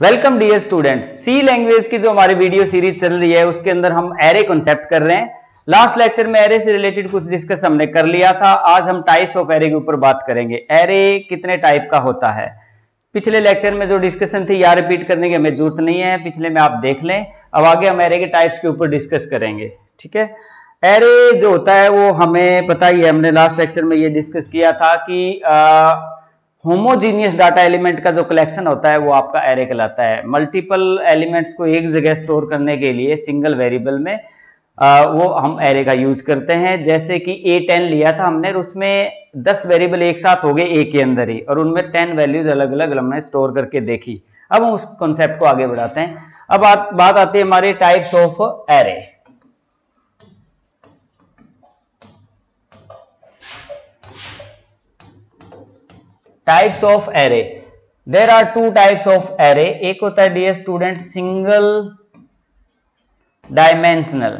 Welcome dear student C language की जो हमारी वीडियो सीरीज़ चल रही है, उसके अंदर हम एरे कॉन्सेप्ट कर रहे हैं। लास्ट लेक्चर में एरे से रिलेटेड कुछ डिस्कस हमने कर लिया था। आज हम टाइप्स ऑफ़ एरे के ऊपर बात करेंगे। एरे कितने टाइप का होता है? पिछले लेक्चर में जो डिस्कशन थी यहाँ रिपीट करने की हमें ज़रूरत नहीं है। पिछले में आप देख लें। अब आगे हम एरे के टाइप्स के ऊपर डिस्कस करेंगे। ठीक है? एरे जो होता है, वो हमें पता ही है। हमने लास्ट लेक्चर में ये डिस्कस किया था कि होमोजीनियस डाटा एलिमेंट का जो कलेक्शन होता है वो आपका एरे कहलाता है। मल्टीपल एलिमेंट्स को एक जगह स्टोर करने के लिए सिंगल वेरिएबल में आ, वो हम एरे का यूज़ करते हैं। जैसे कि ए टेन लिया था हमने उसमें दस वेरिएबल एक साथ हो गए ए के अंदर ही और उनमें टेन वैल्यूज़ अलग अलग हमने स्टोर करके देखी। अब हम उस कॉन्सेप्ट को आगे बढ़ाते हैं। अब आ, बात आती है हमारे types of array types of array there are two types of array एक होता है dear student single dimensional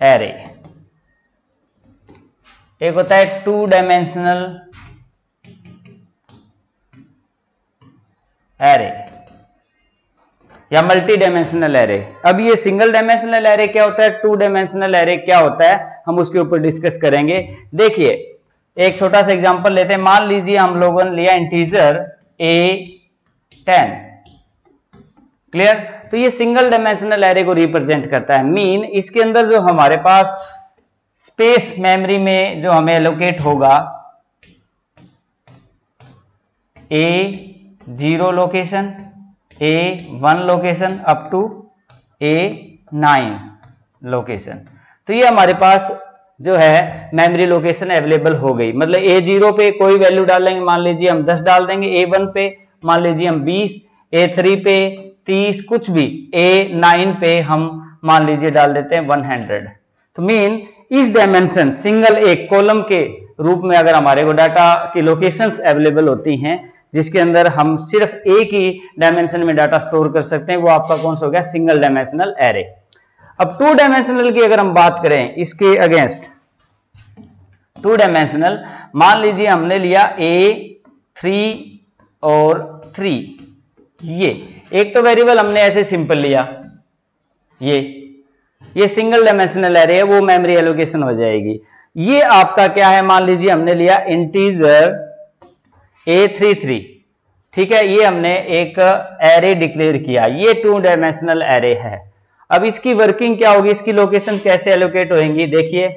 array एक होता है टू डायमेंशनल एरे या मल्टी डायमेंशनल एरे अब ये सिंगल डायमेंशनल एरे क्या होता है? टू डायमेंशनल एरे क्या होता है? हम उसके ऊपर डिस्कस करेंगे. देखिए एक छोटा सा एग्जांपल लेते हैं। मान लीजिए हम लोगों ने लिया इंटीजर ए टेन क्लियर तो ये सिंगल डायमेंशनल एरे को रिप्रेजेंट करता है। मीन इसके अंदर जो हमारे पास स्पेस मेमोरी में जो हमें एलोकेट होगा A zero location A one location up to A nine location तो ये हमारे पास जो है मेमोरी लोकेशन अवेलेबल हो गई। मतलब ए ज़ीरो पे कोई वैल्यू डाल देंगे मान लीजिए हम 10 डाल देंगे ए वन पे, मान लीजिए हम 20 ए थ्री पे 30 कुछ भी ए नाइन पे हम मान लीजिए डाल देते हैं 100 तो मीन इस डायमेंशन सिंगल एक कॉलम के रूप में अगर हमारे को डाटा की लोकेशंस अवेलेबल होती हैं, जिसके अंदर हम सिर्फ़ एक ही डायमेंशन में डाटा स्टोर कर सकते हैं, वो आपका कौन सा हो गया? सिंगल डायमेंशनल एरे अब टू डायमेंशनल की अगर हम बात करें, इसके अगेंस्ट टू डायमेंशनल मान लीजिए हमने लिया ए थ्री और थ्री ये. एक तो वेरिएबल हमने ऐसे सिंपल लिया. ये. ये सिंगल डायमेंशनल एरे है, वो मेमोरी एलोकेशन हो जाएगी. ये आपका क्या है? मान लीजिए हमने लिया इंटीजर ए थ्री थ्री ठीक है, ये हमने एक एरे डिक्लेयर किया. ये टू डायमेंशनल एरे है. अब इसकी वर्किंग क्या होगी? इसकी लोकेशन कैसे एलोकेट होगी देखिए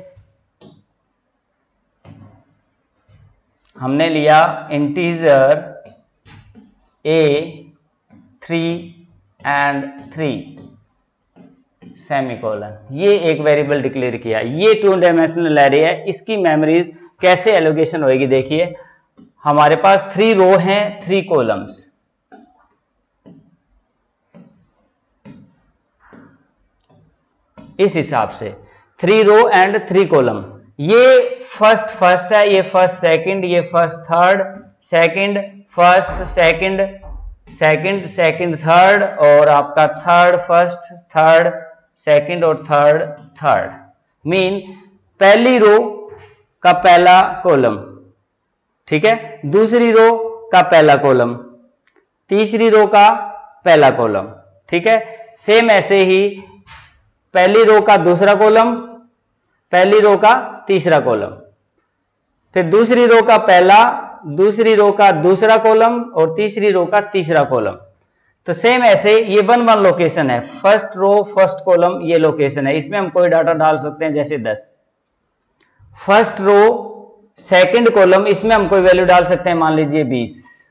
हमने लिया integer A three and three semicolon ये एक वेरिएबल डिक्लेयर किया। ये टू डायमेंशनल एरे है। इसकी मेमोरीज कैसे एलोकेशन होगी देखिए। हमारे पास थ्री रो हैं थ्री कॉलम्स इस हिसाब से। Three row and three column ये फ़र्स्ट फ़र्स्ट है, ये फ़र्स्ट सेकंड ये first third second first second second second third और आपका थर्ड फ़र्स्ट थर्ड सेकंड और थर्ड थर्ड मीन पहली रो का पहला कॉलम ठीक है? दूसरी रो का पहला कॉलम तीसरी रो का पहला कॉलम ठीक है? सेम ऐसे ही, पहली रो का दूसरा कॉलम पहली रो का तीसरा कॉलम। फिर दूसरी रो का पहला, दूसरी रो का दूसरा कॉलम और तीसरी रो का तीसरा कॉलम। तो सेम ऐसे, ये वन वन लोकेशन है। फ़र्स्ट रो फ़र्स्ट कॉलम ये लोकेशन है। इसमें हम कोई डाटा डाल सकते हैं जैसे दस। फ़र्स्ट रो सेकंड कॉलम इसमें हम कोई वैल्यू डाल सकते हैं, मान लीजिए बीस।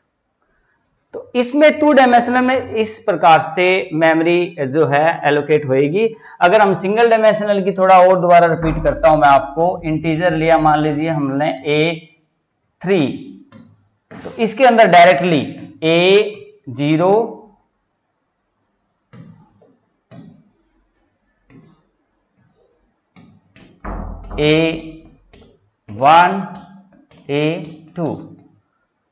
इसमें टू डायमेंशनल में इस प्रकार से मेमोरी जो है एलोकेट होएगी। अगर हम सिंगल डायमेंशनल की थोड़ा और दोबारा रिपीट करता हूँ मैं आपको इंटीजर लिया, मान लीजिए हमने ए थ्री तो इसके अंदर directly A zero A one A two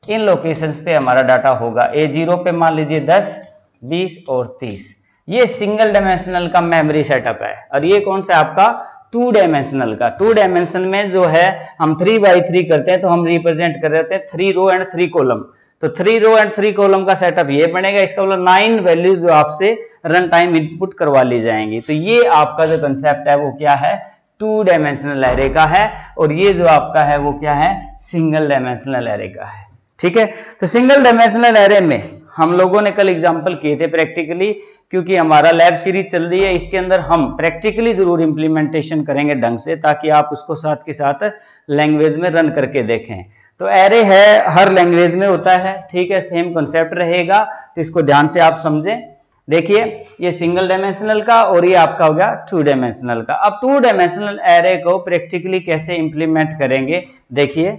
in locations पे हमारा डाटा होगा। ए ज़ीरो पे मान लीजिए 10, 20 और 30 ये सिंगल डायमेंशनल का मेमोरी सेटअप है। और ये कौन सा आपका टू डायमेंशनल का। टू डायमेंशन में जो है हम थ्री बाई थ्री करते हैं तो हम रिप्रेजेंट कर रहे हैं three row and three column तो three row and three column का सेटअप ये बनेगा। इसका मतलब नाइन वैल्यूज़ जो आपसे रन टाइम इनपुट करवा ली जाएँगी। तो ये आपका जो कंसेप्ट है वो क्या है? टू डायमेंशनल एरे का है। और ये जो आपका है वो क्या है? सिंगल डायमेंशनल एरे का है। ठीक है? तो सिंगल डायमेंशनल एरे में हम लोगों ने कल एग्ज़ाम्पल किए थे प्रैक्टिकली क्योंकि हमारा लैब सीरीज़ चल रही है, इसके अंदर हम प्रैक्टिकली ज़रूर इंप्लीमेंटेशन करेंगे ढंग से, ताकि आप उसको साथ के साथ लैंग्वेज में रन करके देखें। तो एरे है, हर लैंग्वेज में होता है, ठीक है? सेम कॉन्सेप्ट रहेगा तो इसको ध्यान से आप समझें। देखिए, ये सिंगल डायमेंशनल का और ये आपका हो गया टू डायमेंशनल का। अब टू डायमेंशनल एरे को प्रैक्टिकली कैसे इंप्लीमेंट करेंगे, देखिए।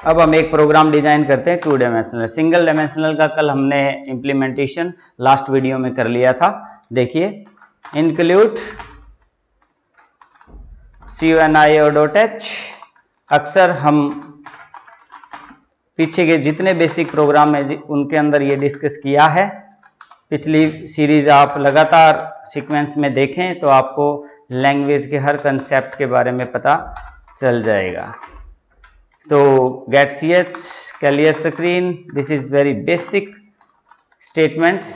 अब हम एक प्रोग्राम डिज़ाइन करते हैं टू डायमेंशनल सिंगल डायमेंशनल का कल हमने इंप्लीमेंटेशन लास्ट वीडियो में कर लिया था। देखिए include C N I O dot H अक्सर हम पीछे के जितने बेसिक प्रोग्राम है उनके अंदर ये डिस्कस किया है। पिछली सीरीज़ आप लगातार सीक्वेंस में देखें तो आपको लैंग्वेज के हर कंसेप्ट के बारे में पता चल जाएगा। तो get C H clear screen this is very basic statements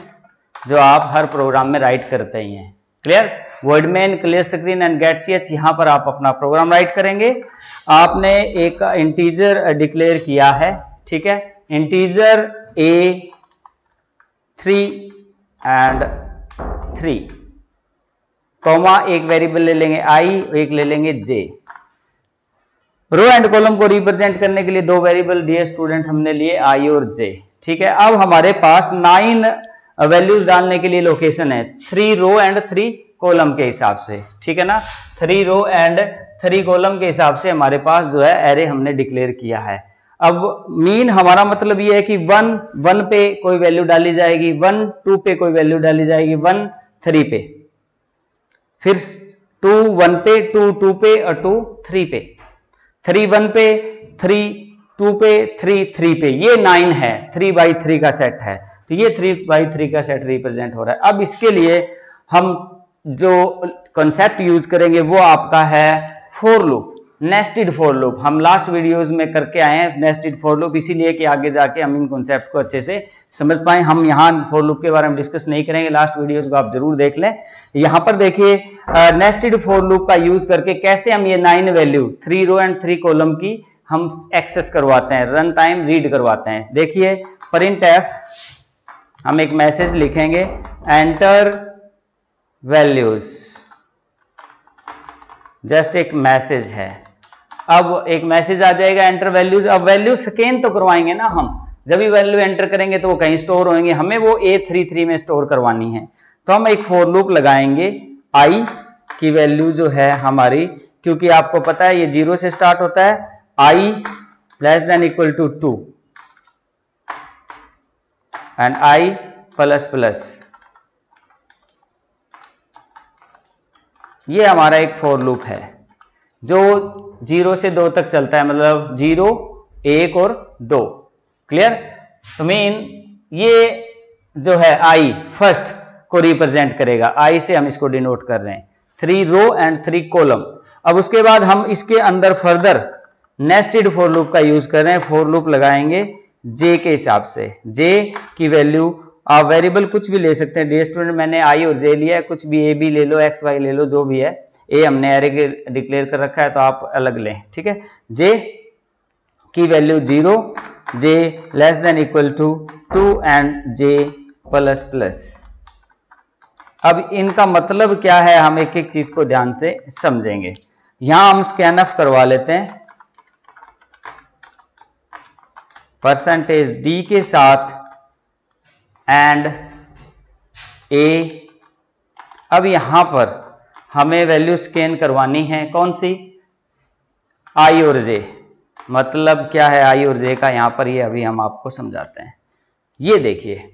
जो आप हर प्रोग्राम में राइट करते ही हैं। Clear वर्डमैन clear screen and get C H यहाँ पर आप अपना प्रोग्राम राइट करेंगे। आपने एक इंटीजर डिक्लेयर किया है, ठीक है? Integer A three and three comma एक वेरिएबल ले लेंगे आई एक ले लेंगे जे रो एंड कॉलम को रिप्रेजेंट करने के लिए दो वेरिएबल दिए स्टूडेंट हमने लिए आई और जे। ठीक है? अब हमारे पास नाइन वैल्यूज़ डालने के लिए लोकेशन है। Three row and three column के हिसाब से। ठीक है ना? Three row and three column के हिसाब से हमारे पास जो है एरे हमने डिक्लेयर किया है। अब मीन हमारा मतलब ये है कि वन वन पे कोई वैल्यू डाली जाएगी, वन, टू पे कोई वैल्यू डाली जाएगी, वन, थ्री पे। फिर टू, वन पे, टू टू पे और टू, थ्री पे। थ्री वन पे, थ्री टू पे, थ्री थ्री पे। ये नाइन है, थ्री बाई थ्री का सेट है। तो ये थ्री बाई थ्री का सेट रिप्रेजेंट हो रहा है। अब इसके लिए हम जो कॉन्सेप्ट यूज़ करेंगे, वो आपका है for loop nested for loop हम लास्ट वीडियोस में करके आए हैं नेस्टेड फोर लूप इसीलिए कि आगे जाके हम इन कॉन्सेप्ट को अच्छे से समझ पाए। हम यहाँ फोर लूप के बारे में डिस्कस नहीं करेंगे। लास्ट वीडियोस को आप ज़रूर देख लें। यहाँ पर देखिए नेस्टेड फोर लूप का यूज़ करके कैसे हम ये nine value three row and three column की हम एक्सेस करवाते हैं रन टाइम रीड करवाते हैं। देखिए प्रिंट एफ़ हम एक मैसेज लिखेंगे एंटर वैल्यूज़ जस्ट एक मैसेज है। अब एक मैसेज आ जाएगा एंटर वैल्यूज़। अब वैल्यू स्कैन तो करवाएँगे ना हम। जब भी वैल्यू एंटर करेंगे तो वो कहीं स्टोर होंगे। हमें वो ए थ्री थ्री में स्टोर करवानी है। तो हम एक फोर लूप लगाएँगे। आई की वैल्यू जो है हमारी, क्योंकि आपको पता है ये ज़ीरो से स्टार्ट होता है। I less than equal to two and I plus plus ये हमारा एक फोर लूप है, जो ज़ीरो से दो तक चलता है मतलब ज़ीरो एक और दो। क्लियर तो मीन ये जो है आई फ़र्स्ट को रिप्रेजेंट करेगा। आई से हम इसको डिनोट कर रहे हैं। Three row and three column अब उसके बाद हम इसके अंदर फर्दर नेस्टेड फोर लूप का यूज़ कर रहे हैं। फोर लूप लगाएँगे जे के हिसाब से। जे की वैल्यू आप वेरिएबल कुछ भी ले सकते हैं। डी स्टूडेंट मैंने आई और जे लिया है, कुछ भी ए बी ले लो एक्स वाई ले लो, जो भी है। ए हमने एरे डिक्लेयर कर रखा है तो आप अलग लें, ठीक है? जे की value zero J less than equal to two and J plus plus अब इनका मतलब क्या है, हम एक एक चीज़ को ध्यान से समझेंगे। यहाँ हम स्कैन ऑफ़ करवा लेते हैं। परसेंटेज डी के साथ एंड ए अब यहाँ पर हमें वैल्यू स्कैन करवानी है कौन सी? आई और जे मतलब क्या है आई और जे का? यहाँ पर ये अभी हम आपको समझाते हैं। ये देखिए।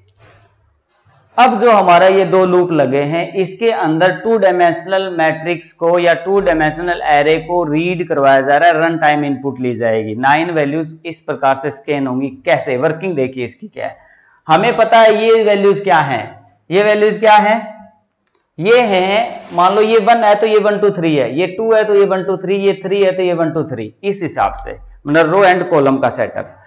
अब जो हमारा ये दो लूप लगे हैं, इसके अंदर टू डायमेंशनल मैट्रिक्स को या टू डायमेंशनल एरे को रीड करवाया जा रहा है रन टाइम इनपुट ली जाएगी। नाइन वैल्यूज़ इस प्रकार से स्कैन होंगी। कैसे? वर्किंग देखिए इसकी क्या है। हमें पता है ये वैल्यूज़ क्या है? ये वैल्यूज़ क्या है? ये है, मान लो ये वन है तो ये वन टू थ्री है। ये टू है तो ये वन टू थ्री ये थ्री है तो ये वन टू थ्री इस हिसाब से मतलब रो एंड कॉलम का सेटअप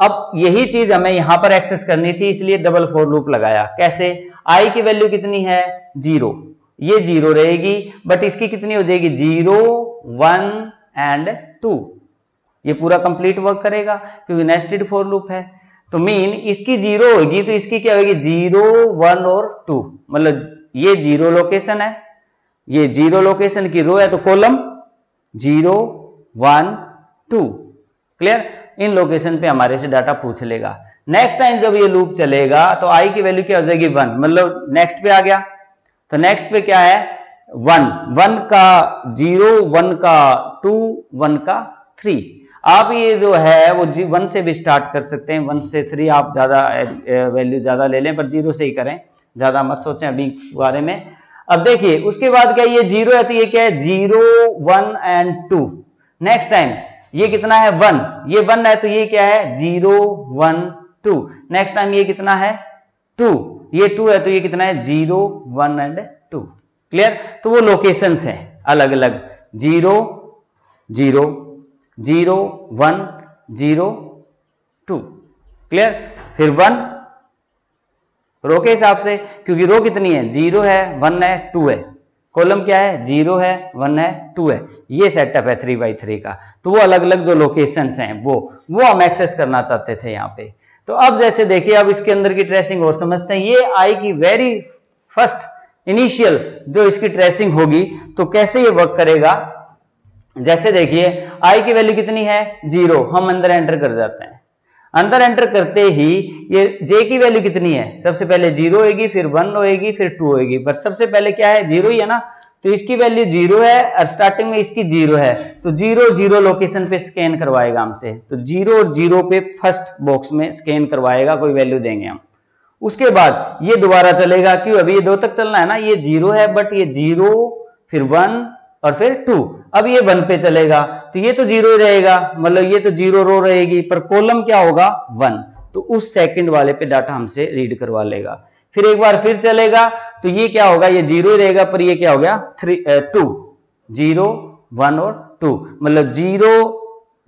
अब यही चीज़ हमें यहाँ पर एक्सेस करनी थी, इसलिए डबल फोर लूप लगाया। कैसे? आई की वैल्यू कितनी है? ज़ीरो ये ज़ीरो रहेगी बट इसकी कितनी हो जाएगी? ज़ीरो वन एंड टू ये पूरा कंप्लीट वर्क करेगा, क्योंकि नेस्टेड फोर लूप है। तो मीन इसकी ज़ीरो होगी तो इसकी क्या होगी? ज़ीरो वन और टू मतलब ये ज़ीरो लोकेशन है, ये ज़ीरो लोकेशन की रो है तो column zero one two clear इन लोकेशन पे हमारे से डाटा पूछ लेगा। नेक्स्ट टाइम जब ये लूप चलेगा तो आई की वैल्यू क्या हो जाएगी? वन मतलब नेक्स्ट पे आ गया। तो नेक्स्ट पे क्या है? वन वन का ज़ीरो वन का टू वन का थ्री आप ये जो है, वो जी वन से भी स्टार्ट कर सकते हैं। वन से थ्री आप ज़्यादा वैल्यू ज़्यादा ले लें, पर ज़ीरो से ही करें। ज़्यादा मत सोचें अभी बारे में। अब देखिए, उसके बाद क्या ये ज़ीरो है तो ये क्या है? Zero one and two next time ये कितना है? वन ये वन है तो ये क्या है? Zero one two next time ये कितना है? टू ये टू है तो ये कितना है? Zero one and two clear तो वो लोकेशंस हैं अलग अलग zero zero zero, one, zero, two. Clear फिर वन, रो के हिसाब से, क्योंकि रो कितनी है? ज़ीरो है, वन है, टू है। कॉलम क्या है? ज़ीरो है, वन है, टू है। ये सेटअप है थ्री बाई थ्री का। तो वो अलग अलग जो लोकेशन हैं, वो वो हम एक्सेस करना चाहते थे यहाँ पे। तो अब जैसे देखिए, अब इसके अंदर की ट्रेसिंग और समझते हैं। ये आई की वेरी फ़र्स्ट इनिशियल जो इसकी ट्रेसिंग होगी तो कैसे ये वर्क करेगा? जैसे देखिए आई की वैल्यू कितनी है? ज़ीरो हम अंदर एंटर कर जाते हैं। अंदर एंटर करते ही ये जे की वैल्यू कितनी है? सबसे पहले ज़ीरो होगी फिर वन होएगी, फिर टू होएगी। पर सबसे पहले क्या है? ज़ीरो ही है ना? तो इसकी वैल्यू ज़ीरो है और स्टार्टिंग में इसकी ज़ीरो है। तो ज़ीरो ज़ीरो लोकेशन पे स्कैन करवाएगा हमसे। तो ज़ीरो और ज़ीरो पे फ़र्स्ट बॉक्स में स्कैन करवाएगा, कोई वैल्यू देंगे हम। उसके बाद ये दोबारा चलेगा, क्यों? अभी ये दो तक चलना है ना? ये ज़ीरो है बट ये ज़ीरो फिर वन और फिर टू अब ये वन पे चलेगा तो ये तो ज़ीरो ही रहेगा मतलब ये तो ज़ीरो रो रहेगी, पर कॉलम क्या होगा? वन तो उस सेकंड वाले पे डाटा हमसे रीड करवा लेगा। फिर एक बार फिर चलेगा तो ये क्या होगा? ये ज़ीरो रहेगा, पर ये क्या हो गया? थ्री टू ज़ीरो वन और टू मतलब ज़ीरो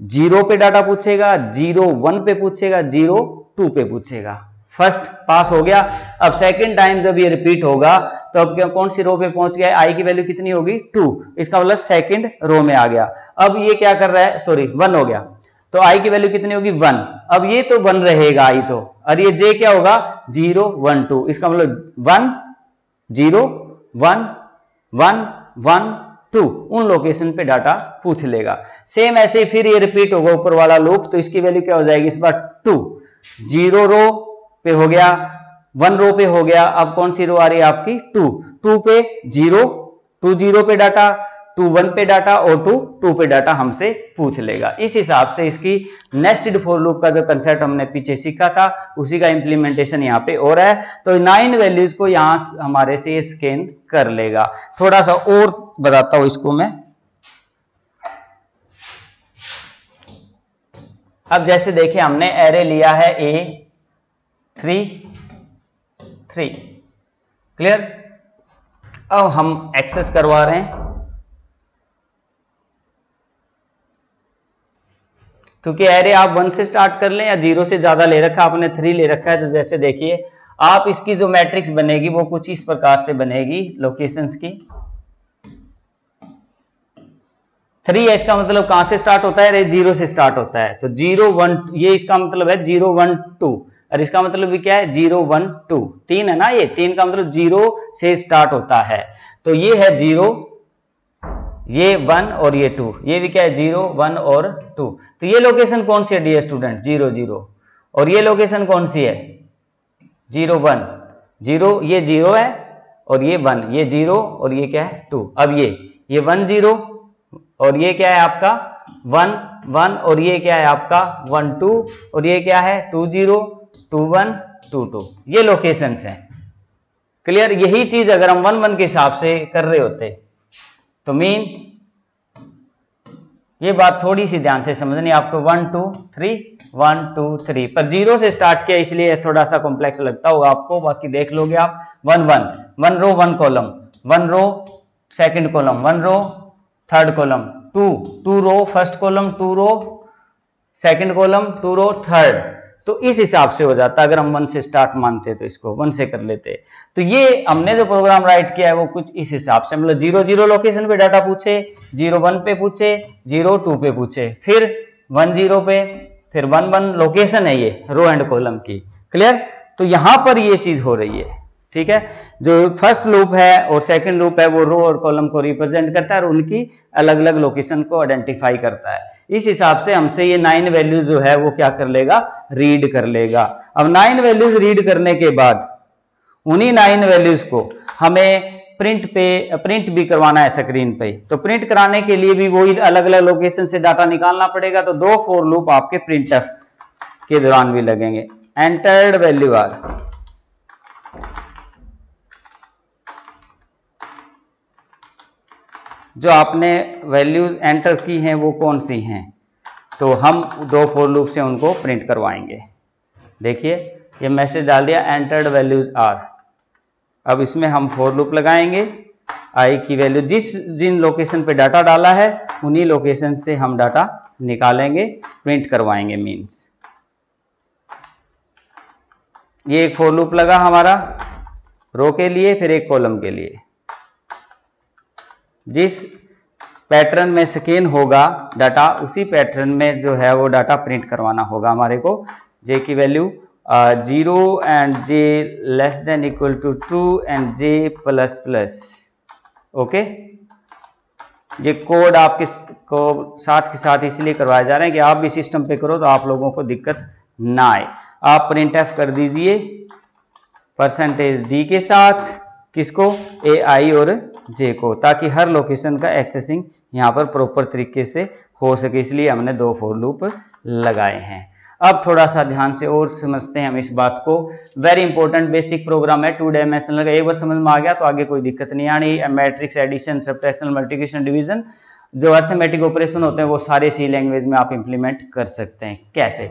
ज़ीरो पे डाटा पूछेगा ज़ीरो वन पे पूछेगा ज़ीरो टू पे पूछेगा। फ़र्स्ट पास हो गया। अब सेकंड टाइम जब ये रिपीट होगा तो अब क्या कौन सी रो पे पहुँच गया? आई की वैल्यू कितनी होगी? टू इसका मतलब सेकंड रो में आ गया। अब ये क्या कर रहा है? सॉरी वन हो गया। तो आई की वैल्यू कितनी होगी? वन अब ये तो वन रहेगा आई तो। और ये जे क्या होगा? ज़ीरो वन टू इसका मतलब one zero one one one two उन लोकेशन पे डाटा पूछ लेगा। सेम ऐसे फिर ये रिपीट होगा ऊपर वाला लूप तो इसकी वैल्यू क्या हो जाएगी? इस बार टू ज़ीरो रो पे हो गया, वन रो पे हो गया, अब कौन सी रो आ रही है आपकी? टू। टू पे ज़ीरो, टू ज़ीरो पे डाटा, टू वन पे डाटा और टू टू पे डाटा हमसे पूछ लेगा। इस हिसाब से इसकी नेस्टेड फोर लूप का जो कंसेप्ट हमने पीछे सीखा था, उसी का इंप्लीमेंटेशन यहाँ पे रहा है। तो नाइन वैल्यूज़ को यहाँ हमारे से स्कैन कर लेगा। थोड़ा सा और बताता हूँ इसको मैं। अब जैसे देखिए, हमने एरे लिया है ए थ्री थ्री। क्लियर अब हम एक्सेस करवा रहे हैं। क्योंकि एरे आप वन से स्टार्ट कर लें या ज़ीरो से ज़्यादा ले रखा, आपने थ्री ले रखा है तो जैसे देखिए, आप इसकी जो मैट्रिक्स बनेगी, वो कुछ इस प्रकार से बनेगी लोकेशंस की। थ्री है, इसका मतलब कहाँ से स्टार्ट होता है? ज़ीरो से स्टार्ट होता है। तो ज़ीरो वन ये इसका मतलब है ज़ीरो वन टू और इसका मतलब भी क्या है? Zero, one, two. तीन है ना ये? तीन का मतलब ज़ीरो से स्टार्ट होता है। तो ये है ज़ीरो, ये वन और ये टू। ये भी क्या है? ज़ीरो, वन और टू। तो ये लोकेशन कौन सी है डी स्टूडेंट ज़ीरो ज़ीरो। और ये लोकेशन कौन सी है? Zero, one. ज़ीरो, ये ज़ीरो है और ये वन। ये ज़ीरो और ये क्या है? टू। अब ये ये वन ज़ीरो और ये क्या है आपका? वन वन और ये क्या है आपका? One, two. और ये क्या है? Two zero. Two one two two ये लोकेशन हैं। क्लियर यही चीज़ अगर हम वन वन के हिसाब से कर रहे होते तो मीन ये बात थोड़ी सी ध्यान से समझनी आपको one two three one two three पर ज़ीरो से स्टार्ट किया, इसलिए थोड़ा सा कॉम्प्लेक्स लगता होगा आपको। बाकी देख लोगे आप। One one one row one column one row second column one row third column two two row first column two row second column two row third तो इस हिसाब से हो जाता अगर हम वन से स्टार्ट मानते तो इसको वन से कर लेते तो ये हमने जो प्रोग्राम राइट किया है वो कुछ इस हिसाब से मतलब ज़ीरो ज़ीरो लोकेशन पे डाटा पूछे ज़ीरो वन पे पूछे ज़ीरो टू पे पूछे, फिर वन ज़ीरो पे, फिर वन वन लोकेशन है ये रो एंड कॉलम की। क्लियर तो यहाँ पर ये चीज़ हो रही है। ठीक है? जो फ़र्स्ट लूप है और सेकंड लूप है, वो रो और कॉलम को रिप्रेजेंट करता है और उनकी अलग अलग लोकेशन को आइडेंटिफाई करता है। इस हिसाब से हमसे ये नाइन वैल्यूज़ जो है वो क्या कर लेगा? रीड कर लेगा। अब नाइन वैल्यूज़ रीड करने के बाद, उन्हीं नाइन वैल्यूज़ को हमें प्रिंट पे प्रिंट भी करवाना है स्क्रीन पे। तो प्रिंट कराने के लिए भी वही अलग अलग लोकेशन से डाटा निकालना पड़ेगा तो दो फोर लूप आपके प्रिंट के दौरान भी लगेंगे। एंटर्ड वैल्यू आर जो आपने वैल्यूज़ एंटर की हैं, वो कौन सी हैं? तो हम दो फोर लूप से उनको प्रिंट करवाएँगे। देखिए, ये मैसेज डाल दिया एंटर्ड वैल्यूज़ आर अब इसमें हम फोर लूप लगाएँगे। आई की वैल्यू जिस, जिन लोकेशन पे डाटा डाला है, उन्हीं लोकेशन से हम डाटा निकालेंगे प्रिंट करवाएँगे मीन्स ये एक फोर लूप लगा हमारा रो के लिए, फिर एक कॉलम के लिए। जिस पैटर्न में स्कैन होगा डाटा उसी पैटर्न में जो है वो डाटा प्रिंट करवाना होगा हमारे को। जे की value zero and J less than equal to two and J plus plus okay ये कोड आपके को साथ के साथ इसलिए करवाए जा रहे हैं कि आप भी सिस्टम पे करो तो आप लोगों को दिक्कत ना आए। आप प्रिंट एफ़ कर दीजिए। परसेंटेज डी के साथ। किसको? ए आई और जे को, ताकि हर लोकेशन का एक्सेसिंग यहाँ पर प्रॉपर तरीके से हो सके, इसलिए हमने दो फोर लूप लगाए हैं। अब थोड़ा सा ध्यान से और समझते हैं हम इस बात को। वेरी इंपॉर्टेंट बेसिक प्रोग्राम है टू डायमेंशनल का एक बार समझ में आ गया तो आगे कोई दिक्कत नहीं आनी। Matrix addition subtraction multiplication division जो अर्थमेटिक ऑपरेशन होते हैं वो सारे सी लैंग्वेज में आप इंप्लीमेंट कर सकते हैं। कैसे?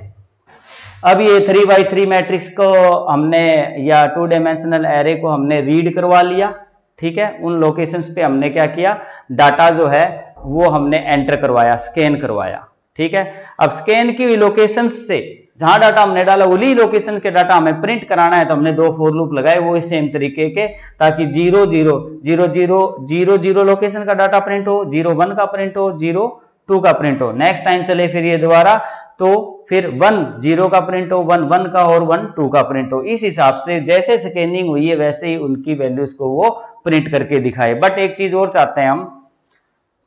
अब ये थ्री बाई थ्री मैट्रिक्स को हमने या टू डायमेंशनल एरे को हमने रीड करवा लिया। ठीक है? उन लोकेशंस पे हमने क्या किया? डाटा जो है, वो हमने एंटर करवाया स्कैन करवाया, ठीक है? अब स्कैन की हुई लोकेशन से, जहाँ डाटा हमने डाला, उन्हीं लोकेशन के डाटा हमें प्रिंट कराना है तो हमने दो फोर लूप लगाए, वो इस सेम तरीके के, ताकि zero zero zero zero zero zero location का डाटा प्रिंट हो ज़ीरो वन का प्रिंट हो ज़ीरो टू का प्रिंट हो। नेक्स्ट टाइम चले फिर ये दोबारा तो फिर वन ज़ीरो का प्रिंट हो वन वन का और वन टू का प्रिंट हो। इस हिसाब से जैसे स्कैनिंग हुई है, वैसे ही उनकी वैल्यूज़ को वो प्रिंट करके दिखाए। बट एक चीज़ और चाहते हैं हम।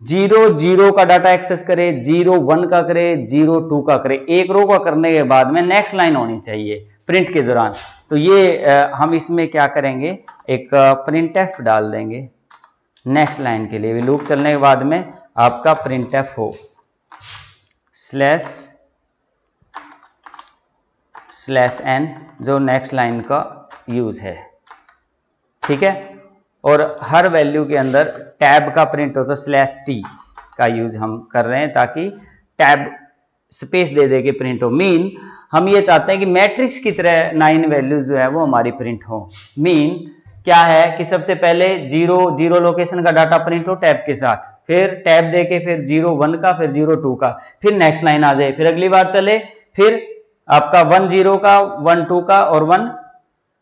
ज़ीरो ज़ीरो का डाटा एक्सेस करे ज़ीरो वन का करे ज़ीरो टू का करे। एक रो का करने के बाद में नेक्स्ट लाइन होनी चाहिए प्रिंट के दौरान। तो ये हम इसमें क्या करेंगे? एक प्रिंट एफ़ डाल देंगे। नेक्स्ट लाइन के लिए लूप चलने के बाद में आपका प्रिंट एफ़ हो। स्लैश स्लैश एन जो नेक्स्ट लाइन का यूज़ है। ठीक है? और हर वैल्यू के अंदर टैब का प्रिंट होता है स्लैश टी का यूज़ हम कर रहे हैं ताकि टैब स्पेस दे दे के प्रिंट हो। मीन हम ये चाहते हैं कि मैट्रिक्स की तरह नाइन वैल्यूज़ जो है वो हमारी प्रिंट हो। मीन क्या है कि सबसे पहले ज़ीरो ज़ीरो लोकेशन का डाटा प्रिंट हो टैब के साथ। फिर टैब दे के, फिर ज़ीरो वन का, फिर ज़ीरो टू का। फिर नेक्स्ट लाइन आ जाए। फिर अगली बार चले, फिर आपका वन ज़ीरो का वन टू का और वन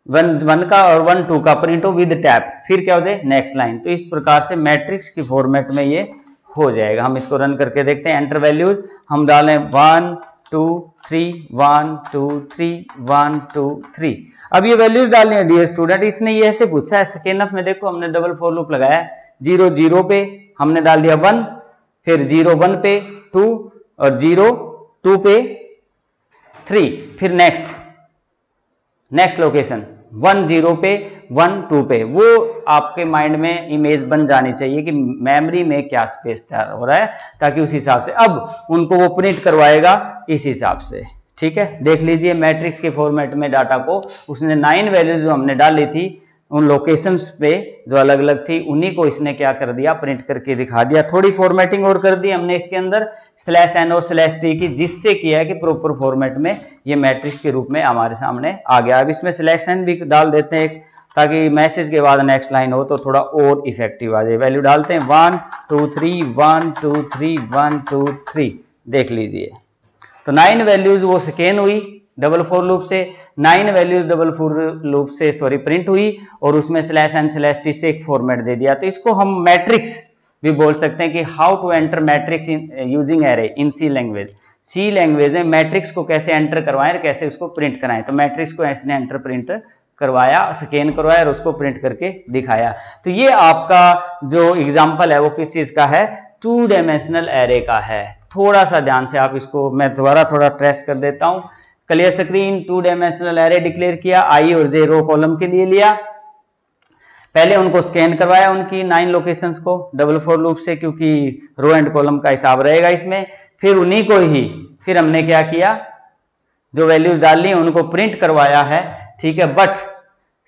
वन वन का और वन, टू का प्रिंट हो विद टैप फिर क्या हो जाए? नेक्स्ट लाइन तो इस प्रकार से मैट्रिक्स की फॉर्मेट में ये हो जाएगा। हम इसको रन करके देखते हैं। एंटर वैल्यूज़ हम डालें one two three one two three one two three अब ये वैल्यूज़ डालनी डियर स्टूडेंट इसने ये ऐसे पूछा है सेकेंड अप में देखो, हमने डबल फोर लूप लगाया ज़ीरो ज़ीरो पे हमने डाल दिया वन फिर ज़ीरो वन पे टू और ज़ीरो टू पे थ्री फिर next next location one zero पे वन टू पे, वो आपके माइंड में इमेज बन जानी चाहिए कि मेमोरी में क्या स्पेस तैयार हो रहा है, ताकि उस हिसाब से, अब उनको वो प्रिंट करवाएगा इस हिसाब से, ठीक है? देख लीजिए मैट्रिक्स के फॉर्मेट में डाटा को, उसने नाइन वैल्यूज़ जो हमने डाली थी उन लोकेशंस पे जो अलग अलग थी, उन्हीं को इसने क्या कर दिया? प्रिंट करके दिखा दिया। थोड़ी फॉर्मेटिंग और कर दी हमने इसके अंदर। स्लैश एन और स्लैश टी की, जिससे किया है कि प्रॉपर फॉर्मेट में ये मैट्रिक्स के रूप में हमारे सामने आ गया। अब इसमें स्लैश एन भी डाल देते हैं ताकि मैसेज के बाद नेक्स्ट लाइन हो तो थोड़ा और इफ़ेक्टिव आ जाए। वैल्यू डालते हैं one two three one two three one two three देख लीजिए। तो नाइन वैल्यूज़ वो स्कैन हुई। डबल फोर लूप से, nine values double for loop से सॉरी प्रिंट हुई और उसमें स्लैश एन स्लैश टी से एक फॉर्मेट दे दिया। तो इसको हम मैट्रिक्स भी बोल सकते हैं कि how to enter matrix using array in C language C language में मैट्रिक्स को कैसे एंटर करवाएँ और कैसे उसको प्रिंट कराएँ। तो मैट्रिक्स को ऐसे एंटर प्रिंट करवाया स्कैन करवाया और उसको प्रिंट करके दिखाया। तो ये आपका जो एग्ज़ाम्पल है वो किस चीज़ का है? टू डायमेंशनल एरे का है। थोड़ा सा ध्यान से आप इसको, मैं दोबारा थोड़ा ट्रेस कर देता हूँ। Clear screen two dimensional array declare किया आई और जे रो कॉलम के लिए लिया। पहले उनको स्कैन करवाया उनकी नाइन लोकेशंस को डबल फोर लूप से, क्योंकि रो एंड कॉलम का हिसाब रहेगा इसमें। फिर उन्हीं को ही, फिर हमने क्या किया? जो वैल्यूज़ डाल ली उनको प्रिंट करवाया है, ठीक है? But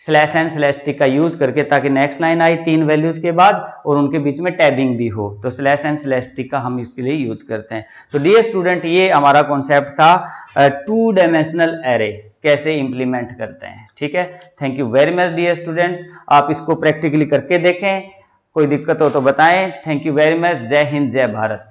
slash and slash tick का यूज़ करके ताकि नेक्स्ट लाइन आई तीन वैल्यूज़ के बाद और उनके बीच में टैबिंग भी हो। तो स्लैश एंड स्लैश टिक का हम इसके लिए यूज़ करते हैं। तो डियर स्टूडेंट ये हमारा कॉन्सेप्ट था टू डायमेंशनल एरे कैसे इंप्लीमेंट करते हैं। ठीक है? Thank you very much dear student आप इसको प्रैक्टिकली करके देखें। कोई दिक्कत हो तो बताएँ। थैंक यू वेरी मच जय हिंद, जय भारत।